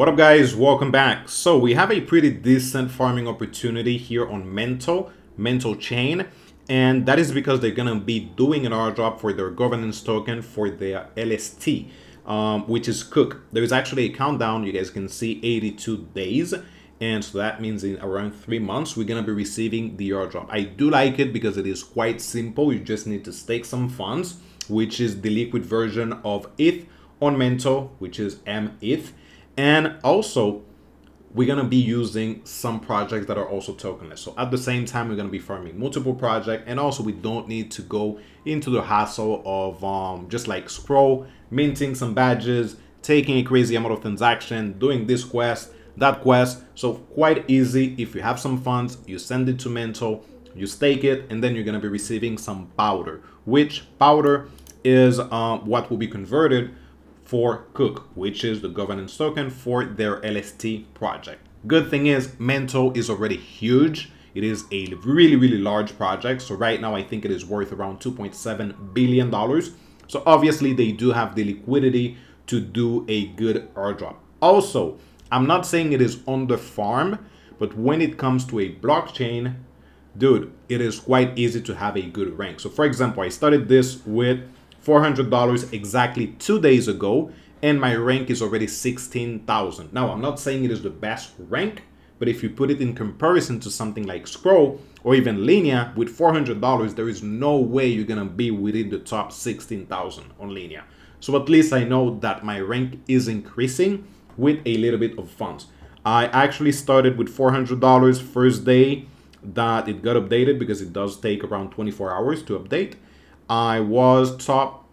What up guys, welcome back. So we have a pretty decent farming opportunity here on Mantle, Mantle Chain. And that is because they're gonna be doing an airdrop for their governance token for their LST, um, which is Cook. There is actually a countdown, you guys can see 82 days. And so that means in around three months, we're gonna be receiving the airdrop. I do like it because it is quite simple. You just need to stake some funds, which is the liquid version of ETH on Mantle, which is METH and also, we're going to be using some projects that are also tokenless. So at the same time, we're going to be farming multiple projects. And also, we don't need to go into the hassle of um, just like scroll, minting some badges, taking a crazy amount of transaction, doing this quest, that quest. So quite easy. If you have some funds, you send it to Mantle, you stake it, and then you're going to be receiving some powder, which powder is uh, what will be converted for Cook, which is the governance token for their LST project. Good thing is Mantle is already huge. It is a really, really large project. So right now, I think it is worth around $2.7 billion. So obviously they do have the liquidity to do a good airdrop. Also, I'm not saying it is on the farm, but when it comes to a blockchain, dude, it is quite easy to have a good rank. So for example, I started this with $400 exactly two days ago, and my rank is already 16,000. Now, I'm not saying it is the best rank, but if you put it in comparison to something like Scroll or even Linea with $400, there is no way you're gonna be within the top 16,000 on Linea. So at least I know that my rank is increasing with a little bit of funds. I actually started with $400 first day that it got updated because it does take around 24 hours to update. I was top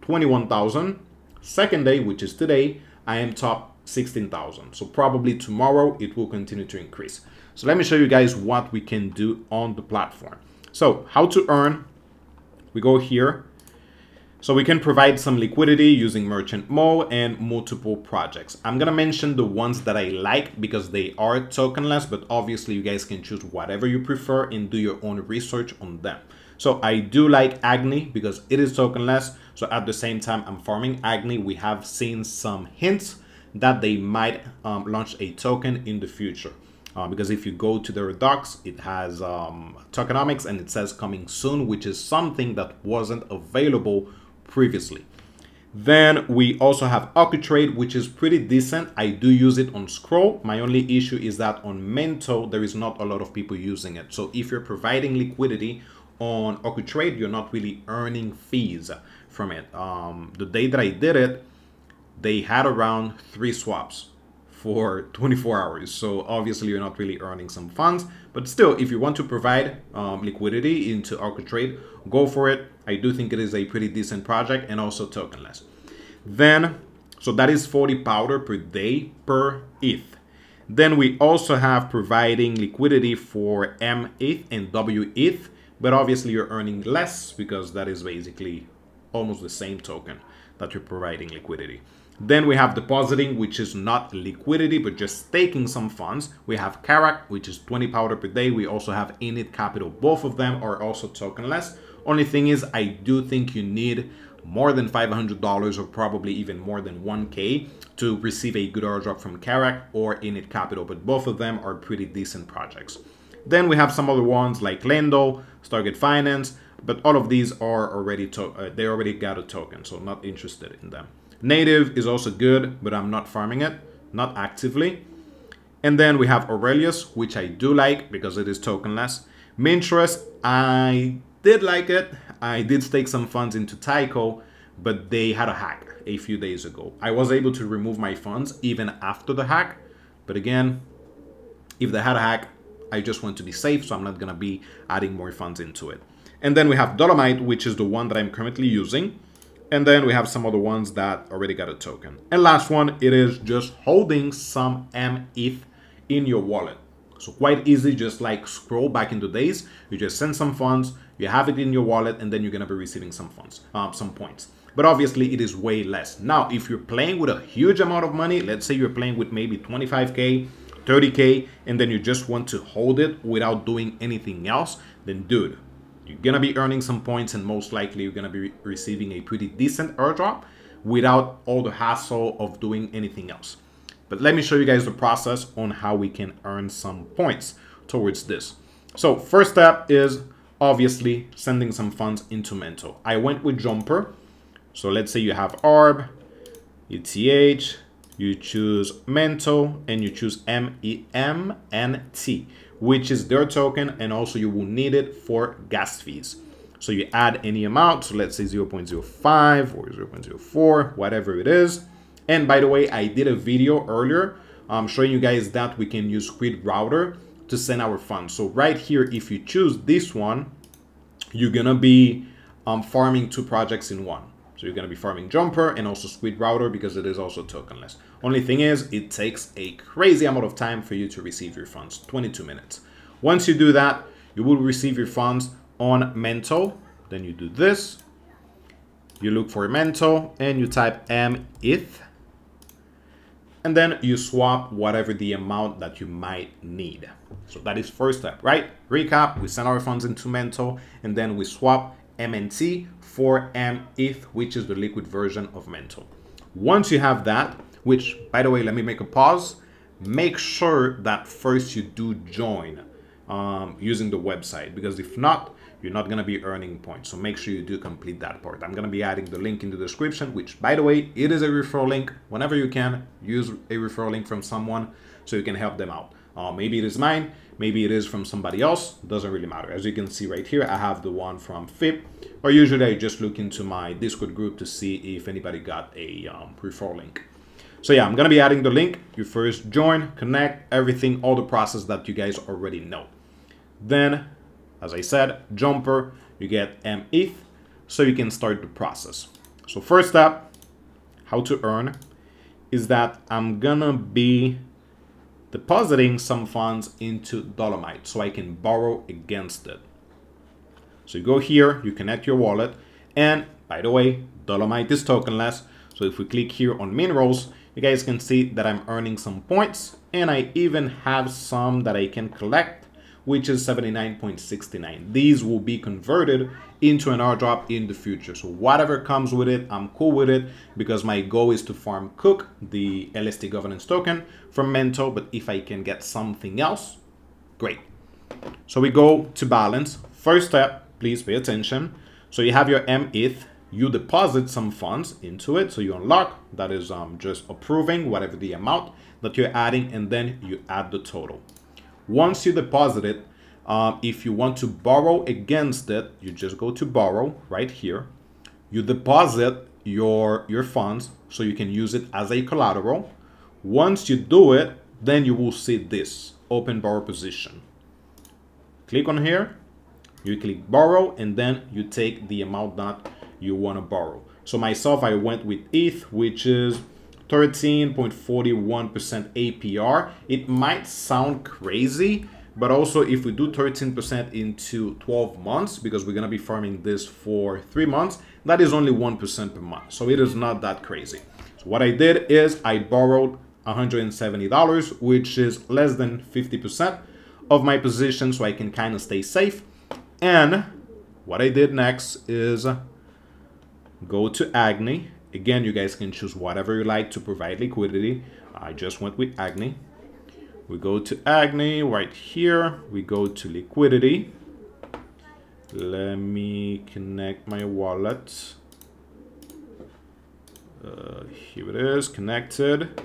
21,000. Second day, which is today, I am top 16,000. So probably tomorrow it will continue to increase. So let me show you guys what we can do on the platform. So how to earn, we go here. So we can provide some liquidity using Merchant Moe and multiple projects. I'm gonna mention the ones that I like because they are tokenless, but obviously you guys can choose whatever you prefer and do your own research on them. So I do like Agni because it is tokenless. So at the same time, I'm farming Agni. We have seen some hints that they might um, launch a token in the future. Uh, because if you go to their docs, it has um, tokenomics and it says coming soon, which is something that wasn't available previously. Then we also have AccuTrade, which is pretty decent. I do use it on Scroll. My only issue is that on Mantle, there is not a lot of people using it. So if you're providing liquidity on AccuTrade, you're not really earning fees from it. Um, the day that I did it, they had around three swaps for 24 hours. So obviously you're not really earning some funds, but still, if you want to provide um, liquidity into AccuTrade, go for it. I do think it is a pretty decent project and also tokenless. Then, so that is 40 powder per day per ETH. Then we also have providing liquidity for M ETH and WETH but obviously you're earning less because that is basically almost the same token that you're providing liquidity. Then we have depositing, which is not liquidity, but just staking some funds. We have Karak, which is 20 powder per day. We also have Init Capital. Both of them are also tokenless. Only thing is, I do think you need more than $500 or probably even more than 1K to receive a good airdrop from Karak or Init Capital, but both of them are pretty decent projects. Then we have some other ones like Lendle, Stargate Finance, but all of these are already, uh, they already got a token, so not interested in them. Native is also good, but I'm not farming it, not actively. And then we have Aurelius, which I do like because it is tokenless. Minterest, I did like it. I did stake some funds into Tyco, but they had a hack a few days ago. I was able to remove my funds even after the hack. But again, if they had a hack, I just want to be safe, so I'm not gonna be adding more funds into it. And then we have Dolomite, which is the one that I'm currently using. And then we have some other ones that already got a token. And last one, it is just holding some M METH in your wallet. So quite easy, just like scroll back into days. You just send some funds, you have it in your wallet, and then you're gonna be receiving some funds, um, some points. But obviously it is way less. Now, if you're playing with a huge amount of money, let's say you're playing with maybe 25K, 30K and then you just want to hold it without doing anything else, then dude, you're gonna be earning some points and most likely you're gonna be receiving a pretty decent airdrop without all the hassle of doing anything else. But let me show you guys the process on how we can earn some points towards this. So first step is obviously sending some funds into Mantle. I went with Jumper. So let's say you have ARB, ETH, you choose Mantle, and you choose MEMNT, which is their token, and also you will need it for gas fees. So you add any amount, so let's say 0.05 or 0.04, whatever it is. And by the way, I did a video earlier um, showing you guys that we can use Squid Router to send our funds. So right here, if you choose this one, you're gonna be um, farming two projects in one. So you're gonna be farming Jumper and also Squid Router because it is also tokenless. Only thing is, it takes a crazy amount of time for you to receive your funds, 22 minutes. Once you do that, you will receive your funds on Mantle. Then you do this. You look for Mantle and you type METH and then you swap whatever the amount that you might need. So that is first step, right? Recap, we send our funds into Mantle, and then we swap MNT for METH, which is the liquid version of Mantle. Once you have that, which by the way, let me make a pause, make sure that first you do join um, using the website, because if not, you're not going to be earning points. So make sure you do complete that part. I'm going to be adding the link in the description, which by the way, it is a referral link. Whenever you can, use a referral link from someone so you can help them out. Uh, maybe it is mine, maybe it is from somebody else, doesn't really matter. As you can see right here, I have the one from FIP, or usually I just look into my Discord group to see if anybody got a um, referral link. So yeah, I'm gonna be adding the link. You first join, connect, everything, all the process that you guys already know. Then as I said, jumper, you get METH, so you can start the process. So first step, how to earn, is that I'm gonna be depositing some funds into Dolomite so I can borrow against it. So you go here, you connect your wallet, and by the way, Dolomite is tokenless. So if we click here on minerals, you guys can see that I'm earning some points and I even have some that I can collect which is 79.69. These will be converted into an airdrop in the future. So whatever comes with it, I'm cool with it because my goal is to farm Cook, the LST governance token from Mantle. But if I can get something else, great. So we go to balance. First step, please pay attention. So you have your METH, you deposit some funds into it. So you unlock, that is um, just approving whatever the amount that you're adding, and then you add the total. Once you deposit it, um, if you want to borrow against it, you just go to borrow right here. You deposit your, your funds so you can use it as a collateral. Once you do it, then you will see this open borrow position. Click on here, you click borrow, and then you take the amount that you want to borrow. So myself, I went with ETH, which is 13.41% APR. It might sound crazy, but also if we do 13% into 12 months, because we're gonna be farming this for three months, that is only 1% per month. So it is not that crazy. So what I did is I borrowed $170, which is less than 50% of my position so I can kind of stay safe. And what I did next is go to Agni Again, you guys can choose whatever you like to provide liquidity. I just went with Agni. We go to Agni right here. We go to liquidity. Let me connect my wallet. Uh, here it is, connected.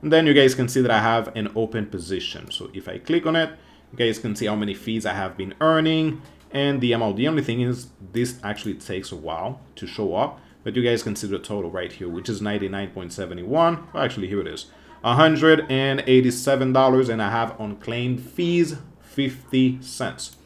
And then you guys can see that I have an open position. So if I click on it, you guys can see how many fees I have been earning and the amount. The only thing is this actually takes a while to show up. But you guys can see the total right here, which is 99.71. Well, actually, here it is. $187 and I have unclaimed fees 50 cents.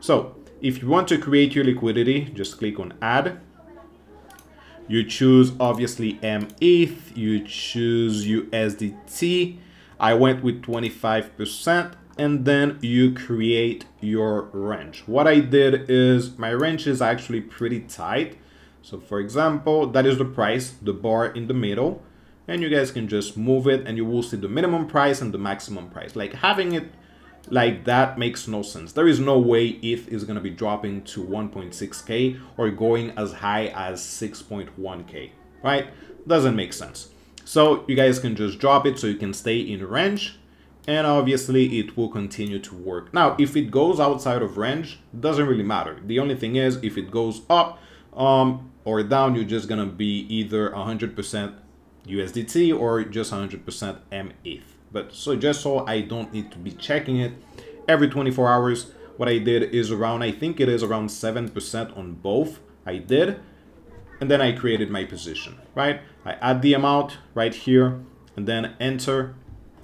So if you want to create your liquidity, just click on add. You choose obviously METH, you choose USDT. I went with 25% and then you create your range. What I did is my range is actually pretty tight. So for example, that is the price, the bar in the middle, and you guys can just move it and you will see the minimum price and the maximum price. Like having it like that makes no sense. There is no way ETH is going to be dropping to 1.6k or going as high as 6.1k, right? Doesn't make sense. So you guys can just drop it so you can stay in range and obviously it will continue to work. Now, if it goes outside of range, doesn't really matter. The only thing is if it goes up um, or down, you're just gonna be either 100% USDT or just 100% METH. But so just so I don't need to be checking it every 24 hours, what I did is around, I think it is around 7% on both. I did, and then I created my position, right? I add the amount right here, and then enter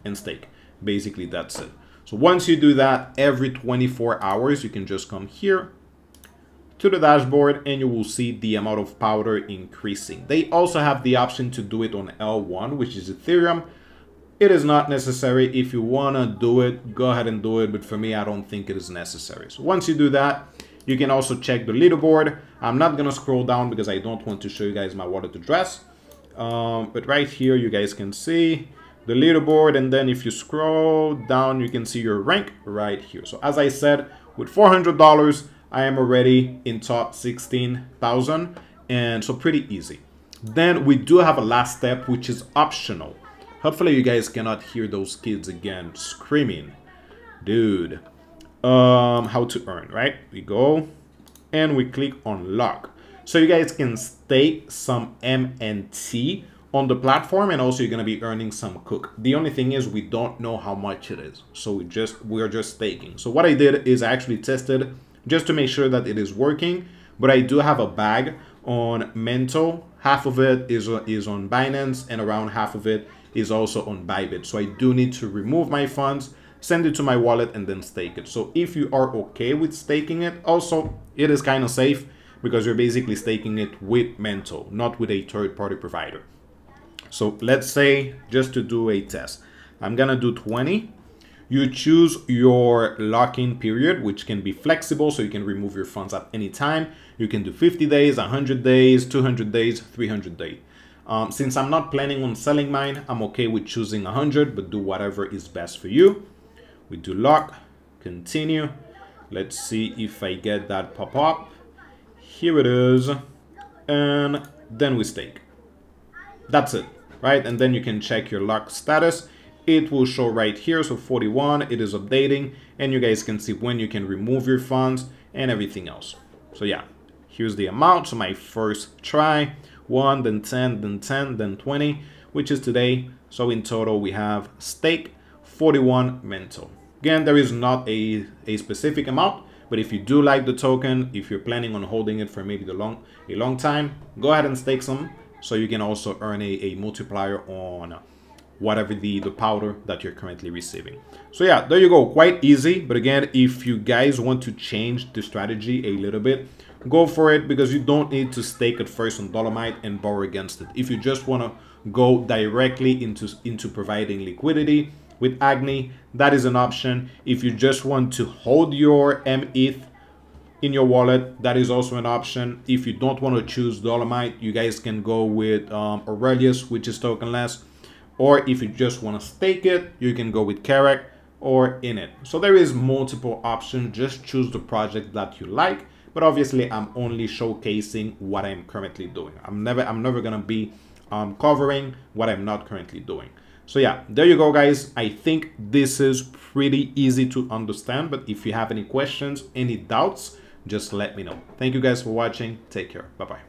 and stake. Basically, that's it. So once you do that, every 24 hours, you can just come here to the dashboard and you will see the amount of powder increasing. They also have the option to do it on L1, which is Ethereum. It is not necessary. If you want to do it, go ahead and do it. But for me, I don't think it is necessary. So once you do that, you can also check the leaderboard. I'm not going to scroll down because I don't want to show you guys my wallet address. Um, but right here, you guys can see the leaderboard. And then if you scroll down, you can see your rank right here. So as I said, with $400, I am already in top 16,000. And so pretty easy. Then we do have a last step, which is optional. Hopefully you guys cannot hear those kids again screaming. Dude. Um, how to earn, right? We go and we click on lock. So you guys can stake some MNT on the platform and also you're going to be earning some cook. The only thing is we don't know how much it is. So we just we are just staking. So what I did is I actually tested just to make sure that it is working, but I do have a bag on Mantle. Half of it is is on Binance and around half of it is also on Bybit. So I do need to remove my funds, send it to my wallet and then stake it. So if you are okay with staking it, also it is kind of safe because you're basically staking it with Mantle, not with a third party provider. So let's say just to do a test, I'm gonna do 20. You choose your lock-in period, which can be flexible, so you can remove your funds at any time. You can do 50 days, 100 days, 200 days, 300 days. Um, since I'm not planning on selling mine, I'm okay with choosing 100, but do whatever is best for you. We do lock, continue. Let's see if I get that pop up. Here it is. And then we stake. That's it, right? And then you can check your lock status. It will show right here. So 41, it is updating. And you guys can see when you can remove your funds and everything else. So yeah, here's the amount. So my first try. 1, then 10, then 10, then 20, which is today. So in total, we have stake 41 Mantle Again, there is not a, a specific amount, but if you do like the token, if you're planning on holding it for maybe the long a long time, go ahead and stake some so you can also earn a, a multiplier on whatever the, the powder that you're currently receiving. So yeah, there you go. Quite easy. But again, if you guys want to change the strategy a little bit, go for it because you don't need to stake at first on Dolomite and borrow against it. If you just want to go directly into, into providing liquidity with Agni, that is an option. If you just want to hold your METH in your wallet, that is also an option. If you don't want to choose Dolomite, you guys can go with um, Aurelius, which is tokenless. Or if you just want to stake it, you can go with Karak or Init. So there is multiple options. Just choose the project that you like but obviously I'm only showcasing what I'm currently doing. I'm never I'm never gonna be um, covering what I'm not currently doing. So yeah, there you go guys. I think this is pretty easy to understand, but if you have any questions, any doubts, just let me know. Thank you guys for watching. Take care. Bye-bye.